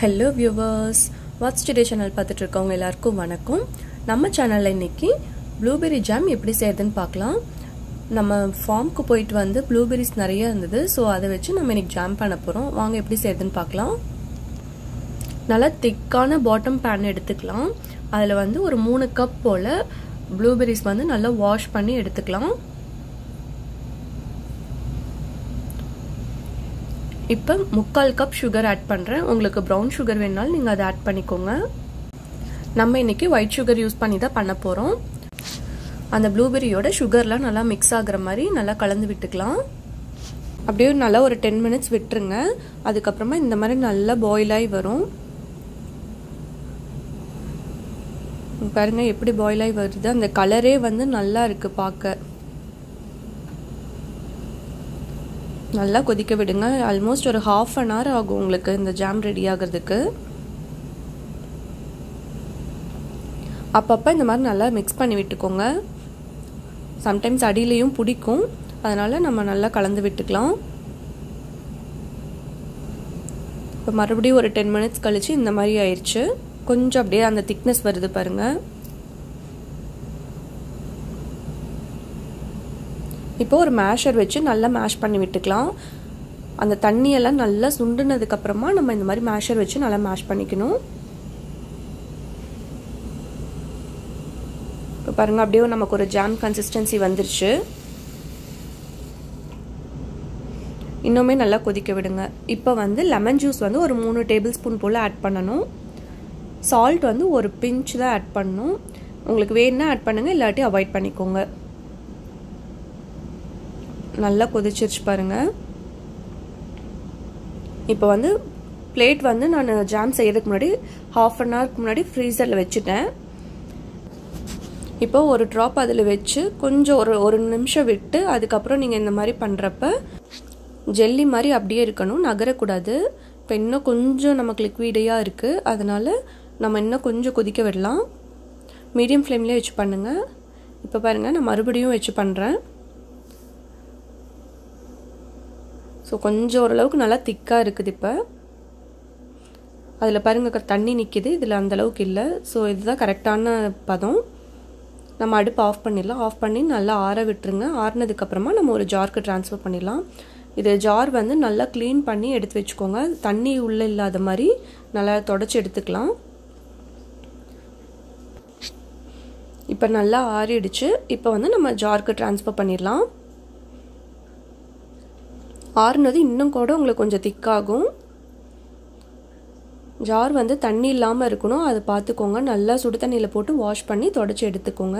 Hello viewers what's today channel பார்த்துட்டு இருக்கவங்க எல்லாருக்கும் வணக்கம். நம்ம சேனலில் இன்னைக்கு ப்ளூபெர்ரி ஜாம் எப்படி செய்யறதுன்னு பார்க்கலாம். நம்ம ஃபார்முக்கு போயிட்டு வந்து ப்ளூபெரிஸ் நிறைய இருந்தது. ஸோ அதை வச்சு நம்ம இன்னைக்கு ஜாம் பண்ண போகிறோம் வாங்க எப்படி செய்யறதுன்னு பார்க்கலாம். நல்லா திக்கான பாட்டம் பேன் எடுத்துக்கலாம். அதில் வந்து ஒரு மூணு கப் போல் ப்ளூபெரிஸ் வந்து நல்லா வாஷ் பண்ணி எடுத்துக்கலாம். இப்போ முக்கால் கப் சுகர் ஆட் பண்ணுறேன் உங்களுக்கு ப்ரௌன் சுகர் வேணாலும் நீங்கள் அதை ஆட் பண்ணிக்கோங்க. நம்ம இன்றைக்கி ஒயிட் சுகர் யூஸ் பண்ணி தான் பண்ண போகிறோம் அந்த ப்ளூபெரியோட சுகர்லாம் நல்லா மிக்ஸ் ஆகிற மாதிரி நல்லா கலந்து விட்டுக்கலாம். அப்படியே நல்லா ஒரு டென் மினிட்ஸ் விட்டுருங்க. அதுக்கப்புறமா இந்த மாதிரி நல்லா பாயில் ஆகி வரும். பாருங்கள் எப்படி பாயில் ஆகி வருது. அந்த கலரே வந்து நல்லா இருக்குது பார்க்க. நல்லா கொதிக்க விடுங்க. ஆல்மோஸ்ட் ஒரு ஹாஃப் அன் ஹவர் ஆகும் உங்களுக்கு இந்த ஜாம் ரெடி ஆகிறதுக்கு. அப்பப்போ இந்த மாதிரி நல்லா மிக்ஸ் பண்ணி விட்டுக்கோங்க. சம்டைம்ஸ் அடியிலையும் பிடிக்கும். அதனால் நம்ம நல்லா கலந்து விட்டுக்கலாம். இப்போ மறுபடியும் ஒரு டென் மினிட்ஸ் கழித்து இந்த மாதிரி ஆயிடுச்சு கொஞ்சம் அப்படியே அந்த திக்னஸ் வருது பாருங்கள் இப்போ ஒரு மேஷர் வச்சு நல்லா மேஷ் பண்ணி விட்டுக்கலாம். அந்த தண்ணியெல்லாம் நல்லா சுண்டுனதுக்கப்புறமா நம்ம இந்த மாதிரி மேஷர் வச்சு நல்லா மேஷ் பண்ணிக்கணும். இப்போ பாருங்கள் அப்படியே நமக்கு ஒரு ஜாம் கன்சிஸ்டன்சி வந்துருச்சு. இன்னுமே நல்லா கொதிக்க விடுங்க. இப்போ வந்து லெமன் ஜூஸ் வந்து ஒரு மூணு டேபிள் ஸ்பூன் போல் ஆட் பண்ணணும். சால்ட் வந்து ஒரு பிஞ்ச் தான் ஆட் பண்ணணும். உங்களுக்கு வேணுன்னா ஆட் பண்ணுங்கள் இல்லாட்டி அவாய்ட் பண்ணிக்கோங்க. நல்லா கொதிச்சிருச்சு பாருங்கள் இப்போ வந்து பிளேட் வந்து நான் ஜாம் செய்கிறதுக்கு முன்னாடி ஹாஃப் அன் ஹவருக்கு முன்னாடி ஃப்ரீசரில் வச்சுட்டேன். இப்போ ஒரு ட்ராப் அதில் வச்சு கொஞ்சம் ஒரு ஒரு நிமிஷம் விட்டு அதுக்கப்புறம் நீங்கள் இந்த மாதிரி பண்ணுறப்ப ஜெல்லி மாதிரி அப்படியே இருக்கணும் நகரக்கூடாது. இப்போ இன்னும் கொஞ்சம் நமக்கு லிக்விடையாக இருக்குது அதனால் நம்ம இன்னும் கொஞ்சம் கொதிக்க விடலாம். மீடியம் ஃப்ளேம்லேயே வச்சு பண்ணுங்கள் இப்போ பாருங்கள் நான் மறுபடியும் வச்சு பண்ணுறேன் ஸோ கொஞ்சம் ஓரளவுக்கு நல்லா திக்காக இருக்குது இப்போ. அதில் பாருங்கள் தண்ணி நிற்கிது இதில் அந்தளவுக்கு இல்லை. ஸோ இதுதான் கரெக்டான பதம். நம்ம அடுப்பு ஆஃப் பண்ணிடலாம். ஆஃப் பண்ணி நல்லா ஆற விட்டுருங்க. ஆறினதுக்கப்புறமா நம்ம ஒரு ஜார்க்கு ட்ரான்ஸ்ஃபர் பண்ணிடலாம். இது ஜார் வந்து நல்லா க்ளீன் பண்ணி எடுத்து வச்சுக்கோங்க. தண்ணி உள்ளே இல்லாத மாதிரி நல்லா தொடச்சி எடுத்துக்கலாம். இப்போ நல்லா ஆறிடுச்சு. இப்போ வந்து நம்ம ஜார்க்கு ட்ரான்ஸ்ஃபர் பண்ணிடலாம். ஆறுனது இன்னும் கூட உங்களுக்கு கொஞ்சம் திக்காகும். ஜார் வந்து தண்ணி இல்லாமல் இருக்கணும். அதை பார்த்துக்கோங்க. நல்லா சுடு தண்ணியில் போட்டு வாஷ் பண்ணி தொடச்சி எடுத்துக்கோங்க.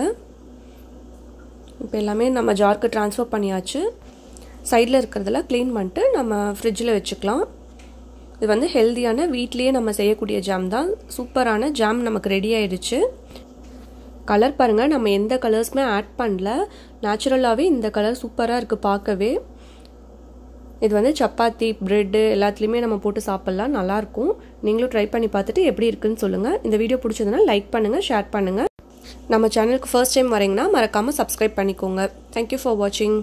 இப்போ எல்லாமே நம்ம ஜார்க்கு ட்ரான்ஸ்ஃபர் பண்ணியாச்சு. சைடில் இருக்கிறதெல்லாம் க்ளீன் பண்ணிட்டு நம்ம ஃப்ரிட்ஜில் வச்சுக்கலாம். இது வந்து ஹெல்த்தியான வீட்லேயே நம்ம செய்யக்கூடிய ஜாம் தான். சூப்பரான ஜாம் நமக்கு ரெடி ஆயிடுச்சு. கலர் பாருங்கள் நம்ம எந்த கலர்ஸுமே ஆட் பண்ணல. நேச்சுரலாகவே இந்த கலர் சூப்பராக இருக்குது பார்க்கவே. இது வந்து சப்பாத்தி ப்ரெட்டு எல்லாத்துலேயுமே நம்ம போட்டு சாப்பிட்லாம். நல்லாயிருக்கும். நீங்களும் ட்ரை பண்ணி பார்த்துட்டு எப்படி இருக்குன்னு சொல்லுங்கள் இந்த வீடியோ பிடிச்சதுன்னா லைக் பண்ணுங்கள் ஷேர் பண்ணுங்கள் நம்ம சேனலுக்கு ஃபர்ஸ்ட் டைம் வரீங்கன்னா மறக்காமல் சப்ஸ்கிரைப் பண்ணிக்கோங்க. தேங்க்யூ ஃபார் வாட்சிங்